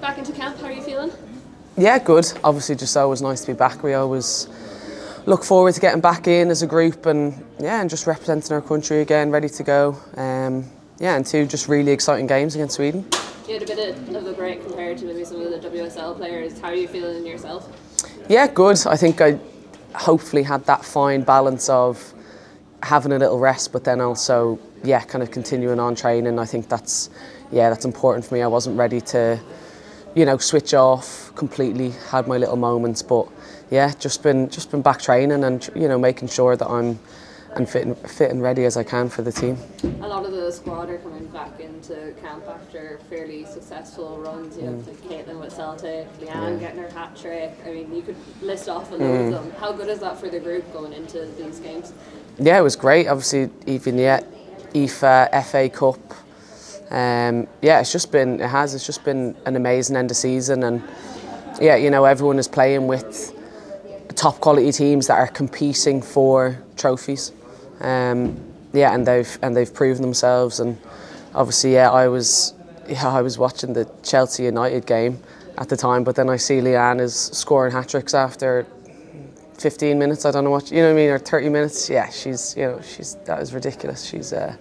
Back into camp, how are you feeling? Yeah, good. Obviously, just always nice to be back. We always look forward to getting back in as a group and yeah, and just representing our country again, ready to go. Um, yeah, and two just really exciting games against Sweden. You had a bit of a break compared to maybe some of the WSL players. How are you feeling yourself? Yeah, good. I think I hopefully had that fine balance of having a little rest, but then also yeah, kind of continuing on training. I think that's yeah, that's important for me. I wasn't ready to you know switch off completely. Had my little moments, but yeah, just been just been back training and you know making sure that I'm and fit and, fit and ready as I can for the team. A lot of the squad are coming back into camp after fairly successful runs. You know, mm. like Caitlin with Celtic, Leanne yeah. getting her hat trick. I mean, you could list off a lot mm. of them. How good is that for the group going into these games? Yeah, it was great. Obviously, even yet, IFA, FA Cup. Um, yeah, it's just been it has it's just been an amazing end of season and yeah, you know everyone is playing with top quality teams that are competing for trophies. Um, yeah, and they've and they've proven themselves. And obviously, yeah, I was yeah I was watching the Chelsea United game at the time, but then I see Leanne is scoring hat tricks after 15 minutes. I don't know what you know what I mean, or 30 minutes. Yeah, she's you know she's that is ridiculous. She's uh,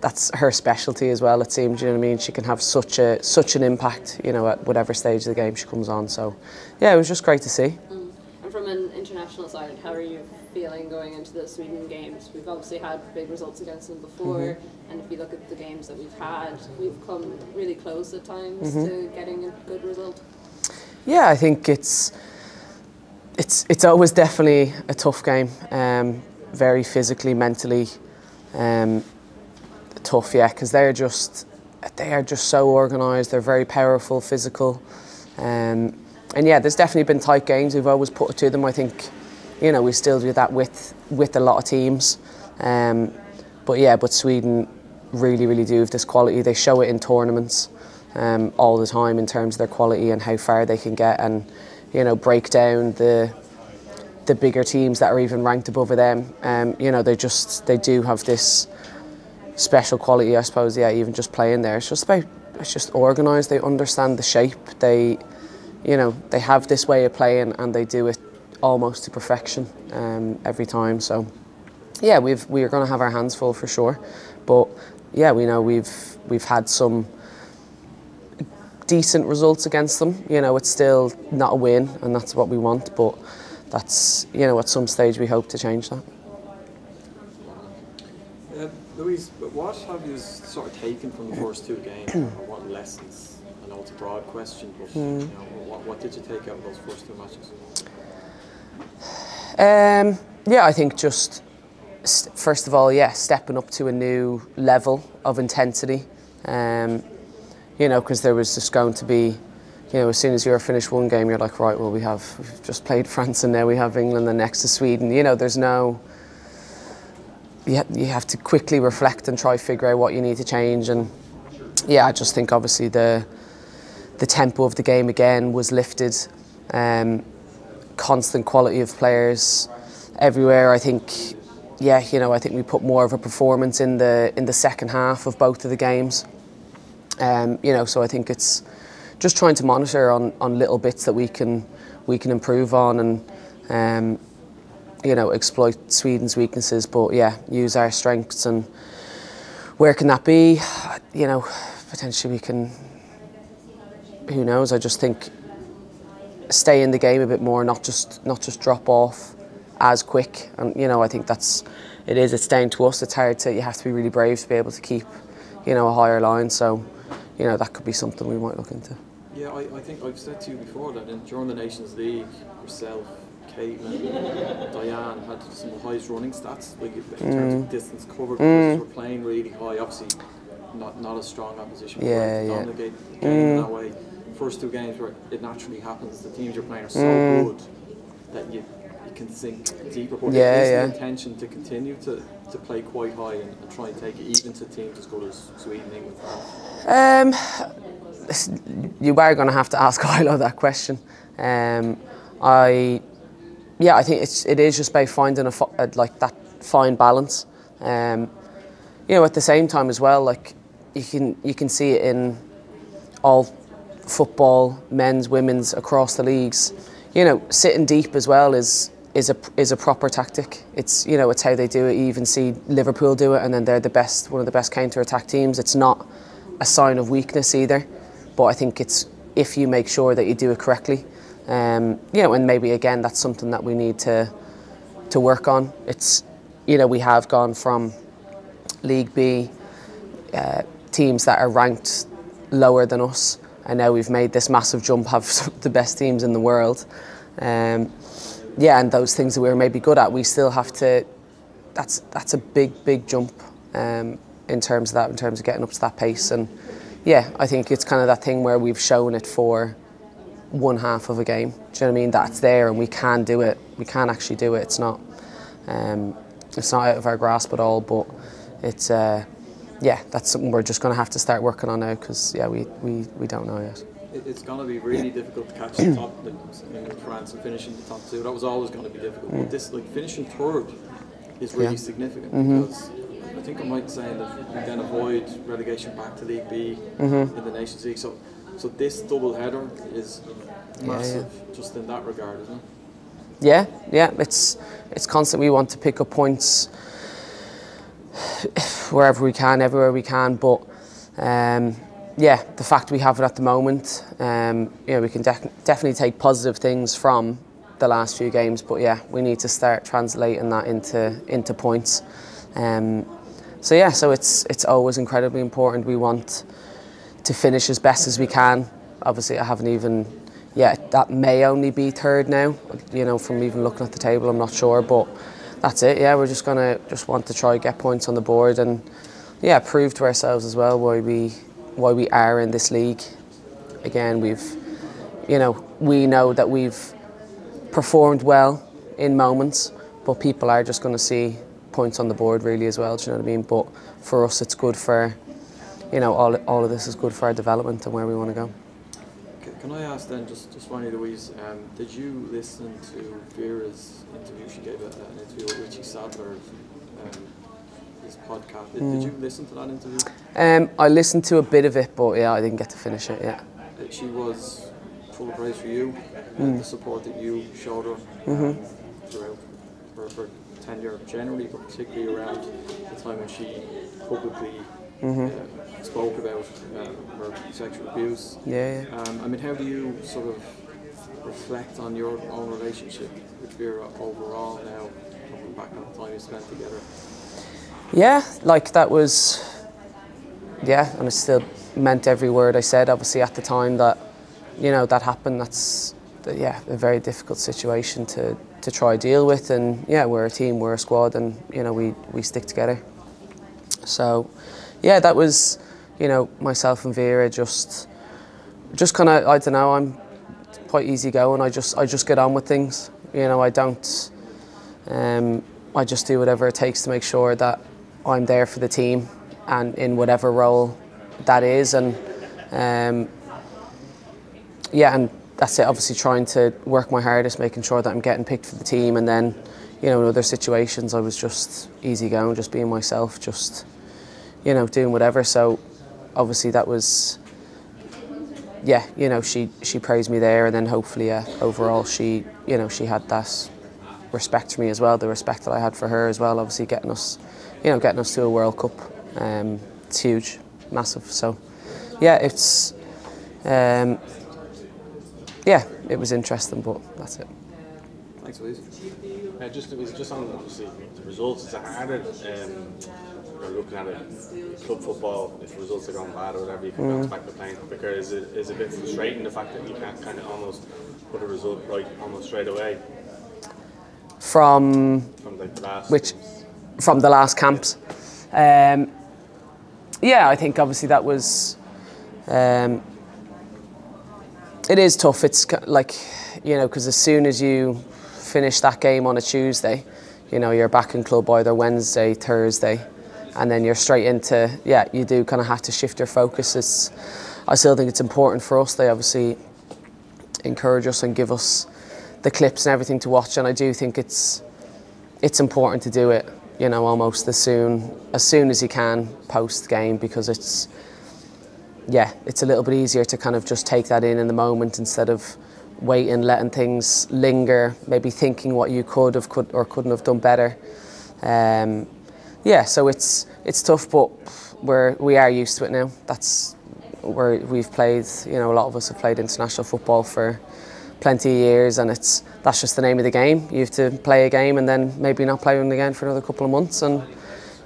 that's her specialty as well. It seems you know what I mean. She can have such a such an impact you know at whatever stage of the game she comes on. So yeah, it was just great to see. Mm. And from an international side, how are you feeling going into the Sweden games? We've obviously had big results against them before, mm -hmm. and if you look at the games that we've had, we've come really close at times mm -hmm. to getting a good result. Yeah, I think it's it's it's always definitely a tough game. Um, very physically, mentally um, tough. Yeah, because they're just they are just so organised. They're very powerful, physical. Um, and yeah, there's definitely been tight games. We've always put it to them. I think, you know, we still do that with with a lot of teams. Um, but yeah, but Sweden really, really do have this quality. They show it in tournaments um, all the time in terms of their quality and how far they can get, and you know, break down the the bigger teams that are even ranked above them. Um, you know, they just they do have this special quality, I suppose. Yeah, even just playing there, it's just about it's just organised. They understand the shape. They you know, they have this way of playing and they do it almost to perfection um, every time. So, yeah, we've we're going to have our hands full for sure. But yeah, we know we've we've had some decent results against them. You know, it's still not a win, and that's what we want. But that's you know, at some stage we hope to change that. Uh, Louise, what have you sort of taken from the first two games, or what lessons? I know it's a broad question, but mm. you know, what, what did you take out of those first two matches? Um, yeah, I think just first of all, yeah, stepping up to a new level of intensity. Um, you know, because there was just going to be, you know, as soon as you're finished one game, you're like, right, well, we have we've just played France and now we have England and next to Sweden. You know, there's no. You, you have to quickly reflect and try to figure out what you need to change and yeah, I just think obviously the the tempo of the game again was lifted. Um, constant quality of players everywhere. I think, yeah, you know, I think we put more of a performance in the in the second half of both of the games. Um, you know, so I think it's just trying to monitor on, on little bits that we can we can improve on and um, you know exploit Sweden's weaknesses, but yeah, use our strengths and where can that be? You know, potentially we can who knows? I just think stay in the game a bit more, not just not just drop off as quick. And you know, I think that's it is. It's down to us. It's hard to. You have to be really brave to be able to keep, you know, a higher line. So, you know, that could be something we might look into. Yeah, I, I think I've said to you before that in, during the Nations League, yourself, Caitlin, Diane had some of the highest running stats, like in terms of mm. distance covered. Mm. We're playing really high. Obviously, not not a strong opposition. Yeah, yeah. Dominate game mm. that way first two games where it naturally happens, the teams you're playing are so mm. good that you, you can sink deeper. But yeah, is yeah. the intention to continue to, to play quite high and, and, try and take it even to teams as good as Sweden, England, France? Um, you are going to have to ask Eileen that question. Um, I, yeah, I think it's it is just about finding a, a like that fine balance. Um, you know, at the same time as well, like you can you can see it in all football, men's, women's, across the leagues, you know, sitting deep as well is is a is a proper tactic. It's you know it's how they do it. You even see Liverpool do it, and then they're the best, one of the best counter attack teams. It's not a sign of weakness either, but I think it's if you make sure that you do it correctly. Um, you know, and maybe again that's something that we need to to work on. It's you know we have gone from League B uh, teams that are ranked lower than us, and now we've made this massive jump, have the best teams in the world. Um, yeah, and those things that we are maybe good at, we still have to. That's that's a big big jump um, in terms of that, in terms of getting up to that pace, and yeah, I think it's kind of that thing where we've shown it for one half of a game. Do you know what I mean? That's there, and we can do it. We can actually do it. It's not. Um, it's not out of our grasp at all, but it's. Uh, yeah, that's something we're just going to have to start working on now because yeah, we, we, we don't know yet it's going to be really difficult to catch the top in France and finishing the top two. That was always going to be difficult. But this, like finishing third, is really yeah. significant mm-hmm. because I think I'm right in saying that we then avoid relegation back to League B mm-hmm. in the Nations League. So, so this double header is massive yeah, yeah. just in that regard, isn't it? Yeah, yeah. It's it's constant. We want to pick up points wherever we can, everywhere we can, but. Um, yeah, the fact we have it at the moment, um, you know, we can def definitely take positive things from the last few games, but yeah, we need to start translating that into into points. Um, so yeah, so it's it's always incredibly important. We want to finish as best as we can. Obviously, I haven't even yeah, that may only be third now. You know, from even looking at the table, I'm not sure, but that's it. Yeah, we're just gonna just want to try get points on the board and yeah, prove to ourselves as well why we why we are in this league. Again, we've, you know, we know that we've performed well in moments, but people are just going to see points on the board really as well. Do you know what I mean? But for us, it's good for, you know, all, all of this is good for our development and where we want to go. Can I ask then, just, just finally, Louise, um, did you listen to Vera's interview? She gave a, an interview with Richie Sadlier um, this podcast. Did, mm. did you mm. listen to that interview? Um, I listened to a bit of it, but yeah, I didn't get to finish it. Yeah. Uh, she was full of praise for you and mm. the support that you showed her mm-hmm. throughout her, her tenure generally, but particularly around the time when she publicly mm-hmm. uh, spoke about uh, her sexual abuse. Yeah. yeah. Um, I mean, how do you sort of reflect on your own relationship with Vera overall now, looking back on the time you spent together? Yeah, like that was, yeah, and it still meant every word I said. Obviously, at the time that, you know, that happened, that's, yeah, a very difficult situation to, try to try deal with. And yeah, we're a team, we're a squad, and you know, we we stick together. So, yeah, that was, you know, myself and Vera just, just kind of, I don't know, I'm quite easy going. I just I just get on with things. You know, I don't. Um, I just do whatever it takes to make sure that I'm there for the team and in whatever role that is. And um, yeah, and that's it. Obviously, trying to work my hardest, making sure that I'm getting picked for the team. And then, you know, in other situations, I was just easy going, just being myself, just, you know, doing whatever. So obviously, that was. Yeah, you know, she she praised me there, and then hopefully, uh, overall, she you know she had that respect for me as well, the respect that I had for her as well. Obviously, getting us you know, getting us to a World Cup. Um, it's huge, massive. So, yeah, it's um, yeah, it was interesting, but that's it. Thanks. Uh, just it was just on obviously the results. It's harder. Um, we're looking at it, club football. If results are going bad or whatever, you can bounce mm. back to playing. Because it is a bit frustrating the fact that you can't kind of almost put a result right almost straight away. From, from the last which from the last camps. Um, yeah, I think obviously that was. Um, it is tough. It's like, you know, because as soon as you finish that game on a Tuesday, you know, you're back in club either Wednesday, Thursday, and then you're straight into, yeah, you do kind of have to shift your focus. It's, I still think it's important for us. They obviously encourage us and give us the clips and everything to watch, and I do think it's, it's important to do it you know, almost as soon as soon as you can post game because it's yeah, it's a little bit easier to kind of just take that in in the moment instead of waiting, letting things linger, maybe thinking what you could have could or couldn't have done better. Um, yeah, so it's it's tough, but we're we are used to it now. That's where we've played. You know, a lot of us have played international football for plenty of years, and it's that's just the name of the game. You have to play a game and then maybe not play one again for another couple of months, and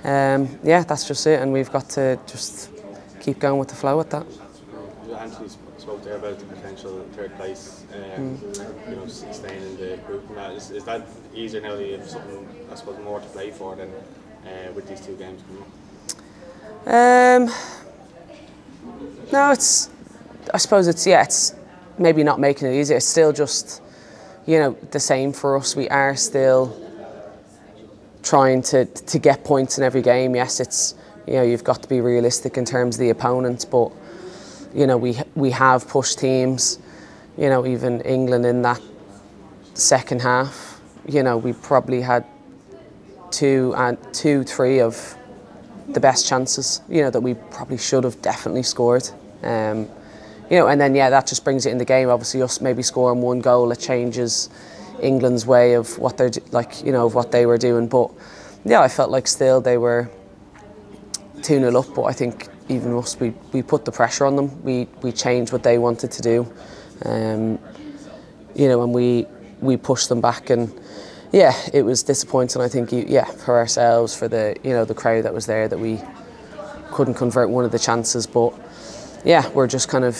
um, yeah, that's just it. And we've got to just keep going with the flow with that. Spoke there about the potential third place, um, mm. you know, staying in the group. And that. Is, is that easier now that you have something, I suppose, more to play for than uh, with these two games coming up? Um, no, it's. I suppose it's yeah, it's maybe not making it easier. It's still just, you know, the same for us. We are still trying to to get points in every game. Yes, it's you know you've got to be realistic in terms of the opponents, but you know we we have pushed teams. You know, even England in that second half. You know, we probably had two and two, three of the best chances. You know that we probably should have definitely scored. Um, you know, and then yeah, that just brings it in the game. Obviously, us maybe scoring one goal, it changes England's way of what they're like, you know, of what they were doing. But yeah, I felt like still they were two 0 up. But I think even us, we we put the pressure on them. We we changed what they wanted to do. Um, you know, and we we pushed them back and yeah, it was disappointing. I think, yeah, for ourselves, for the you know the crowd that was there, that we couldn't convert one of the chances. But yeah, we're just kind of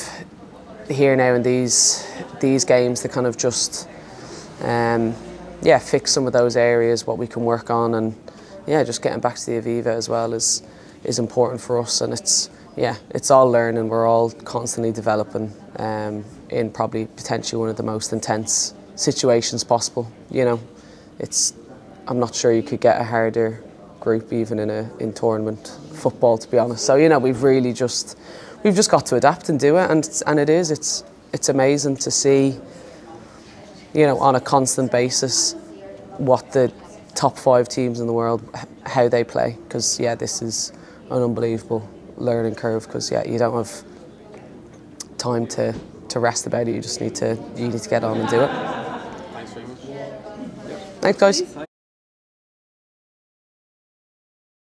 here now in these these games to kind of just um, yeah fix some of those areas what we can work on and yeah just getting back to the Aviva as well is is important for us and it's yeah it's all learning we're all constantly developing um, in probably potentially one of the most intense situations possible you know it's I'm not sure you could get a harder group even in a in tournament football to be honest so you know we've really just we've just got to adapt and do it, and and it is. It's it's amazing to see, you know, on a constant basis, what the top five teams in the world how they play. Because yeah, this is an unbelievable learning curve. Because yeah, you don't have time to to rest about it. You just need to you need to get on and do it. Thanks very much. Thanks, guys.